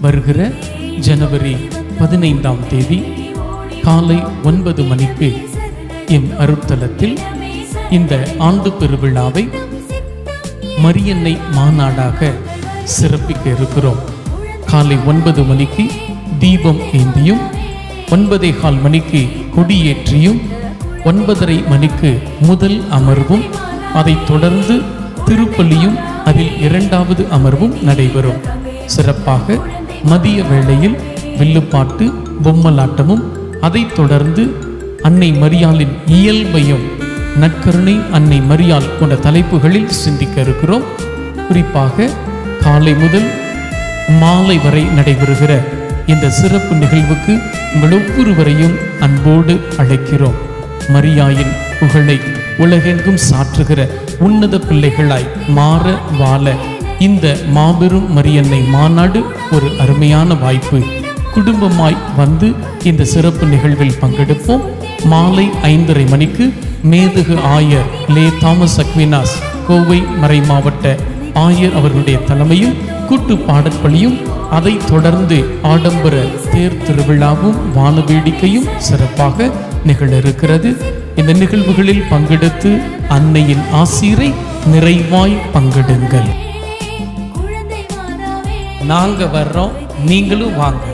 வருகிற ஜனவரி பதினைந்தாம் தேதி காலை ஒன்பது மணிக்கு எம் அருத்தலத்தில் இந்த ஆண்டு பெருவிழாவை மரியன்னை மாநாடாக சிறப்பிக்க இருக்கிறோம். காலை ஒன்பது மணிக்கு தீபம் ஏந்தியும் ஒன்பதே கால் மணிக்கு கொடியேற்றியும் ஒன்பதரை மணிக்கு முதல் அமர்வும் அதைத் தொடர்ந்து திருப்பலியும் அதில் இரண்டாவது அமர்வும் நடைபெறும். சிறப்பாக மதிய வேளையில் வில்லுப்பாட்டு பொம்மலாட்டமும் அதைத் தொடர்ந்து அன்னை மரியாளின் இயல்பையும் நற்கருணை அன்னை மரியாள் போன்ற தலைப்புகளில் சிந்திக்க இருக்கிறோம். குறிப்பாக காலை முதல் மாலை வரை நடைபெறுகிற இந்த சிறப்பு நிகழ்வுக்கு உங்கள் ஒவ்வொருவரையும் அன்போடு அழைக்கிறோம். மரியாயின் புகழை உலகெங்கும் சாற்றுகிற உன்னத பிள்ளைகளாய் மாற வாழ இந்த மாபெரும் மரியன்னை மாநாடு ஒரு அருமையான வாய்ப்பு. குடும்பமாய் வந்து இந்த சிறப்பு நிகழ்வில் பங்கெடுப்போம். மாலை ஐந்தரை மணிக்கு மேதகு ஆயர் லே தாமஸ் அக்வினாஸ் கோவை மறை மாவட்ட ஆயர் அவர்களுடைய தலைமையும் கூட்டு பாடற்பள்ளியும் அதைத் தொடர்ந்து ஆடம்பர தேர் திருவிழாவும் வானவேடிக்கையும் சிறப்பாக நிகழ இருக்கிறது இந்த நிகழ்வுகளில் பங்கெடுத்து அன்னையின் ஆசீரை நிறைவாய் பங்கெடுங்கள். நாங்கள் வர்றோம் நீங்களும் வாங்க.